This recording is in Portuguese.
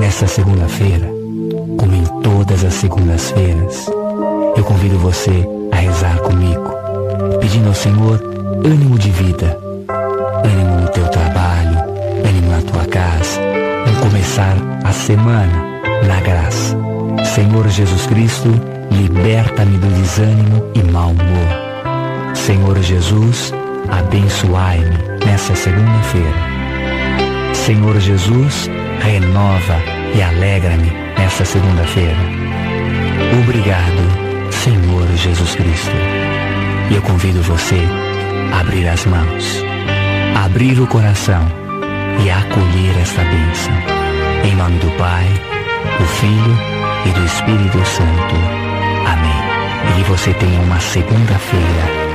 Nesta segunda-feira, como em todas as segundas-feiras, eu convido você a rezar comigo, pedindo ao Senhor ânimo de vida, ânimo no teu trabalho, ânimo na tua casa, em começar a semana na graça. Senhor Jesus Cristo, liberta-me do desânimo e mau humor. Senhor Jesus, abençoai-me nessa segunda-feira. Senhor Jesus, renova e alegra-me nessa segunda-feira. Obrigado, Senhor Jesus Cristo. E eu convido você a abrir as mãos, a abrir o coração e a acolher esta bênção. Em nome do Pai, do Filho e do Espírito Santo. Amém. E que você tenha uma segunda-feira.